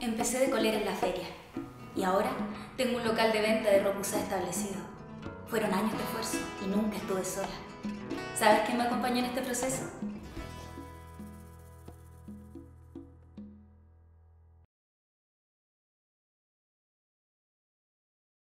Empecé de colera en la feria y ahora tengo un local de venta de ropa establecido. Fueron años de esfuerzo y nunca estuve sola. ¿Sabes quién me acompañó en este proceso?